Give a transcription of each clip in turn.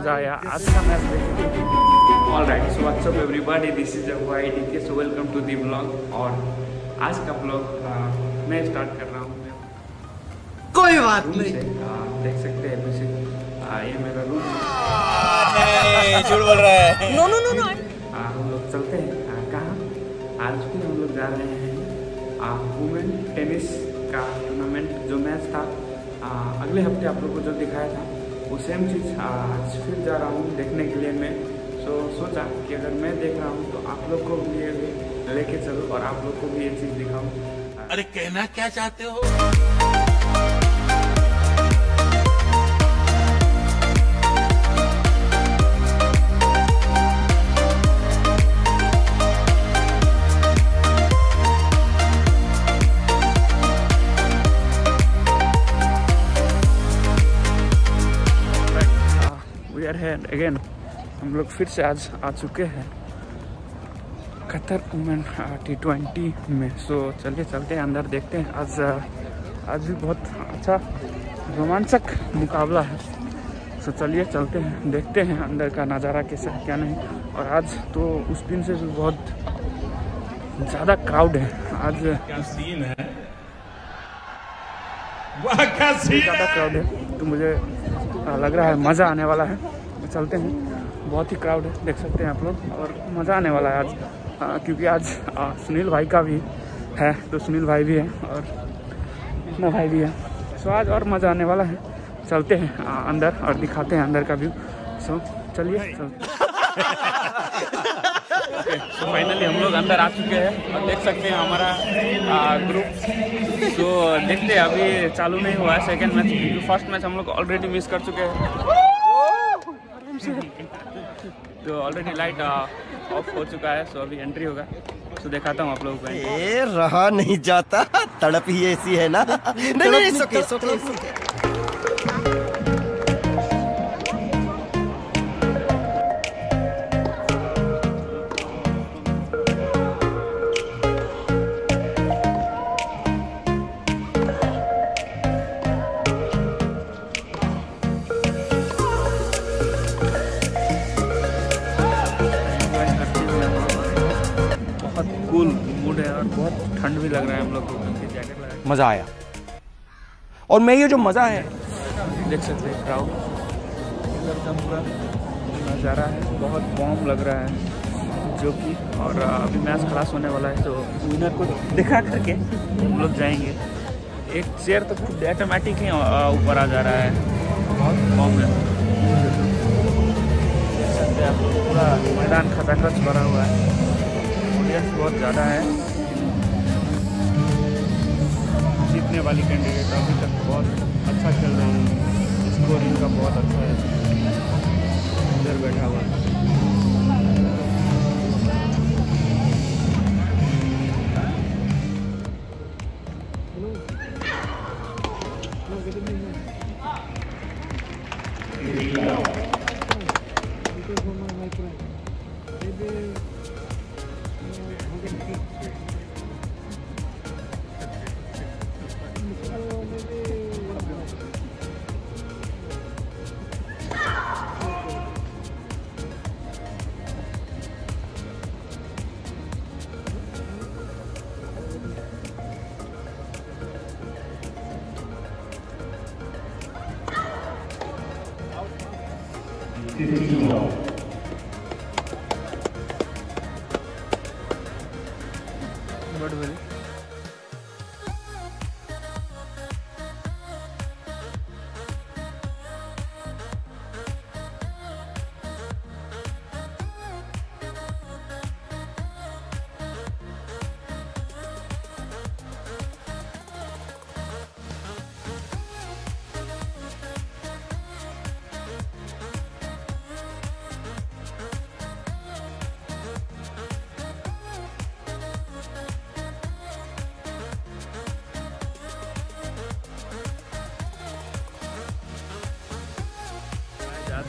मज़ा आया। आज का match all right so what's up everybody this is Y D K so welcome to the blog और आज का ब्लॉग मैं स्टार्ट कर रहा हूँ। कोई बात नहीं। आ, देख सकते हैं आ, ये मेरा रूम झूठ बोल रहा है। नो नो नो नो हम लोग चलते हैं। कहाँ? आज फिर हम लोग जा रहे हैं वुमेन टेनिस का टूर्नामेंट जो मैच था। आ, अगले हफ़्ते आप लोग को जो दिखाया था। वो सेम चीज़ आज फिर जा रहा हूँ देखने के लिए मैं। तो सोचा कि अगर मैं देख रहा हूँ तो आप लोग को भी लेके चलूँ और आप लोग को भी ये चीज़ दिखाऊँ। अरे, कहना क्या चाहते हो? वी है। अगेन हम लोग फिर से आज आ चुके हैं कतर वुमेन टी ट्वेंटी में। सो चलिए चलते हैं अंदर देखते हैं। आज आज भी बहुत अच्छा रोमांचक मुकाबला है। सो चलिए चलते हैं देखते हैं अंदर का नज़ारा कैसा है क्या नहीं। और आज तो उस दिन से भी बहुत ज़्यादा क्राउड है। आज क्या सीन है? ज़्यादा क्राउड है। तो मुझे लग रहा है मज़ा आने वाला है। तो चलते हैं। बहुत ही क्राउड है देख सकते हैं आप लोग। और मज़ा आने वाला है आज। आ, क्योंकि आज आ, सुनील भाई का भी है तो सुनील भाई भी है और कृष्णा भाई भी है। सो आज और मज़ा आने वाला है। चलते हैं आ, अंदर और दिखाते हैं अंदर का व्यू सो चलिए चलते तो फाइनली हम लोग अंदर आ चुके हैं और देख सकते हैं हमारा ग्रुप तो देखते हैं अभी चालू नहीं हुआ है सेकेंड मैच क्योंकि फ़र्स्ट मैच हम लोग ऑलरेडी मिस कर चुके हैं। तो ऑलरेडी लाइट ऑफ़ हो चुका है सो अभी एंट्री होगा। तो दिखाता हूँ आप लोगों को ए रहा नहीं जाता तड़प ही ऐसी है ना। नहीं नहीं सोके सोके और बहुत ठंड भी लग रहा है हम लोग को। जैकेट लगा मज़ा आया। और मैं ये जो मज़ा है देख सकते हैं क्राउड पूरा नज़ारा है बहुत बॉम लग रहा है जो कि और अभी मैच खलास होने वाला है तो विनर को दिखा करके हम लोग जाएँगे। एक चेयर तो खुद ऑटोमेटिक ही ऊपर आ जा रहा है। बहुत बॉम है। आप लोग पूरा मैदान खचाखच भरा हुआ है। ऑडियंस बहुत ज़्यादा है। जीतने वाली कैंडिडेट अभी तक बहुत अच्छा खेल रहे हैं। स्कोरिंग का बहुत अच्छा है। इधर बैठा हुआ है। What will it? आज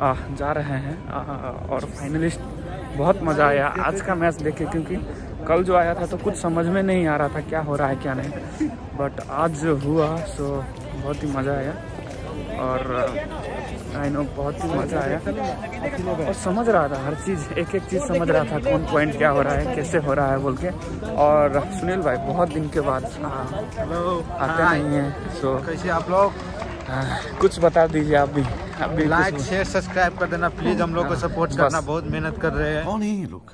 आ, जा रहे हैं। आ, और फाइनलिस्ट बहुत मज़ा आया आज का मैच देखे क्योंकि कल जो आया था तो कुछ समझ में नहीं आ रहा था क्या हो रहा है क्या नहीं। बट आज जो हुआ सो बहुत ही मज़ा आया। और आई नो बहुत ही मज़ा आया। और समझ रहा था हर चीज़ एक एक चीज़ समझ रहा था कौन पॉइंट क्या हो रहा है कैसे हो रहा है बोल के। और सुनील भाई बहुत दिन के बाद आते नहीं हैं सो कैसे आप लोग? कुछ बता दीजिए आप भी आप भी लाइक शेयर सब्सक्राइब कर देना प्लीज़ हम लोग को सपोर्ट करना बहुत मेहनत कर रहे हैं। कौन है ये लोग?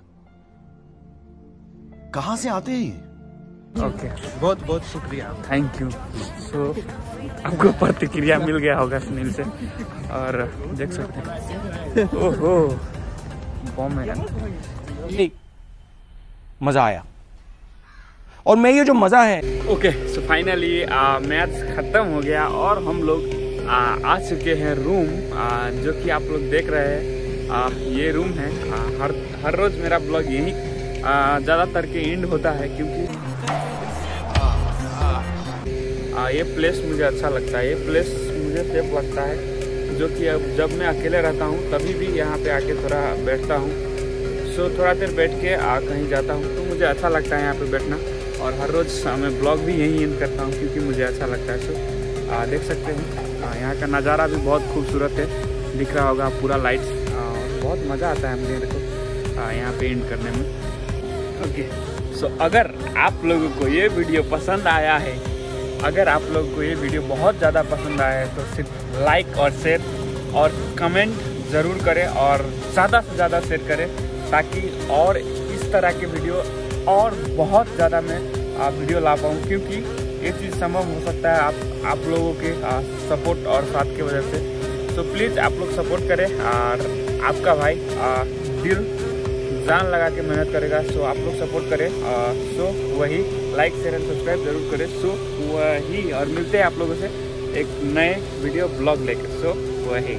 कहाँ से आते हैं ये? ओके बहुत बहुत शुक्रिया। थैंक यू सो आपको प्रतिक्रिया मिल गया होगा सुनील से और देख सकते हैं। ओहो बॉम है। मज़ा आया। और मैं ये जो मज़ा है। ओके सो फाइनली मैच ख़त्म हो गया और हम लोग आ, आ चुके हैं रूम आ, जो कि आप लोग देख रहे हैं। आ, ये रूम है आ, हर हर रोज़ मेरा ब्लॉग यही ज़्यादातर के एंड होता है क्योंकि आ, ये प्लेस मुझे अच्छा लगता है। ये प्लेस मुझे सेफ़ लगता है जो कि अब जब मैं अकेले रहता हूँ तभी भी यहाँ पे आके थोड़ा बैठता हूँ। सो थोड़ा देर बैठ के आ, कहीं जाता हूँ तो मुझे अच्छा लगता है यहाँ पे बैठना। और हर रोज़ मैं ब्लॉग भी यहीं एंड करता हूँ क्योंकि मुझे अच्छा लगता है सो आ, देख सकते हैं। यहाँ का नज़ारा भी बहुत खूबसूरत है। दिख रहा होगा पूरा लाइट्स बहुत मज़ा आता है मेरे को यहाँ पे एंड करने में। ओके सो अगर आप लोगों को ये वीडियो पसंद आया है अगर आप लोगों को ये वीडियो बहुत ज़्यादा पसंद आया है तो सिर्फ़ लाइक और शेयर और कमेंट ज़रूर करें और ज़्यादा से ज़्यादा शेयर करें ताकि और इस तरह के वीडियो और बहुत ज़्यादा मैं वीडियो ला पाऊँ क्योंकि ये चीज़ संभव हो सकता है आप आप लोगों के आ, सपोर्ट और साथ की वजह से। तो प्लीज़ आप लोग सपोर्ट करें और आपका भाई आ, दिल जान लगा के मेहनत करेगा सो आप लोग सपोर्ट करें सो वही लाइक शेयर एंड सब्सक्राइब ज़रूर करें सो वही और मिलते हैं आप लोगों से एक नए वीडियो ब्लॉग लेकर सो वही।